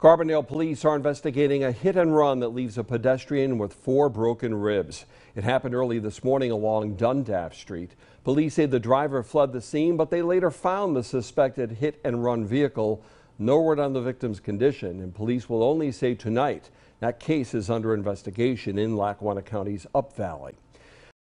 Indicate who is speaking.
Speaker 1: Carbondale police are investigating a hit and run that leaves a pedestrian with four broken ribs. It happened early this morning along Dundaff Street. Police say the driver fled the scene, but they later found the suspected hit and run vehicle. No word on the victim's condition, and police will only say tonight that case is under investigation in Lackawanna County's Up Valley.